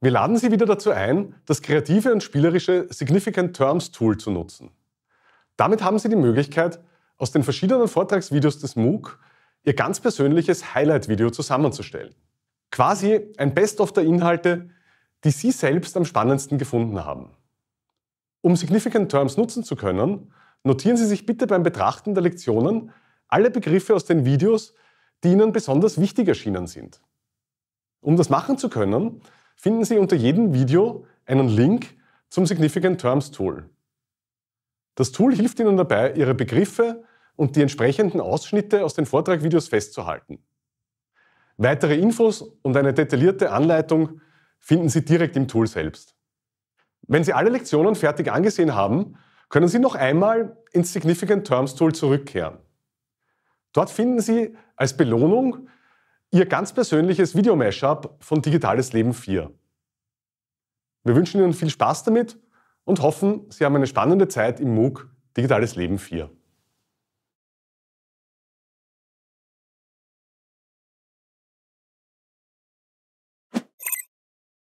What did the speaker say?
Wir laden Sie wieder dazu ein, das kreative und spielerische Significant Terms Tool zu nutzen. Damit haben Sie die Möglichkeit, aus den verschiedenen Vortragsvideos des MOOC Ihr ganz persönliches Highlight-Video zusammenzustellen. Quasi ein Best-of der Inhalte, die Sie selbst am spannendsten gefunden haben. Um Significant Terms nutzen zu können, notieren Sie sich bitte beim Betrachten der Lektionen alle Begriffe aus den Videos, die Ihnen besonders wichtig erschienen sind. Um das machen zu können, finden Sie unter jedem Video einen Link zum Significant Terms Tool. Das Tool hilft Ihnen dabei, Ihre Begriffe und die entsprechenden Ausschnitte aus den Vortragvideos festzuhalten. Weitere Infos und eine detaillierte Anleitung finden Sie direkt im Tool selbst. Wenn Sie alle Lektionen fertig angesehen haben, können Sie noch einmal ins Significant Terms Tool zurückkehren. Dort finden Sie als Belohnung Ihr ganz persönliches Video-Mashup von Digitales Leben 4. Wir wünschen Ihnen viel Spaß damit und hoffen, Sie haben eine spannende Zeit im MOOC Digitales Leben 4.